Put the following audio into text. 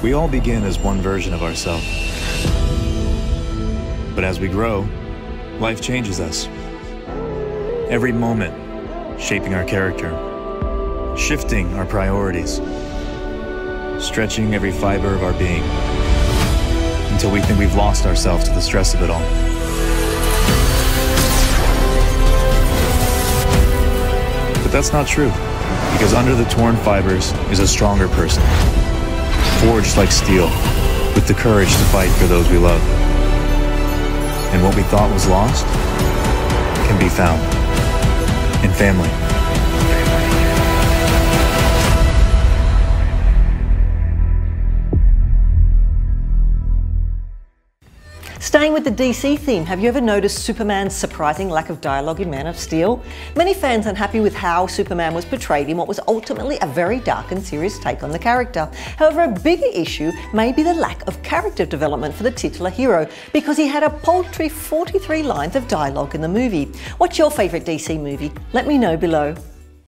We all begin as one version of ourselves. But as we grow, life changes us. Every moment shaping our character, shifting our priorities, stretching every fiber of our being until we think we've lost ourselves to the stress of it all. But that's not true, because under the torn fibers is a stronger person forged like steel, with the courage to fight for those we love. And what we thought was lost can be found in family. Staying with the DC theme, have you ever noticed Superman's surprising lack of dialogue in Man of Steel? Many fans unhappy with how Superman was portrayed in what was ultimately a very dark and serious take on the character. However, a bigger issue may be the lack of character development for the titular hero, because he had a paltry 43 lines of dialogue in the movie. What's your favourite DC movie? Let me know below.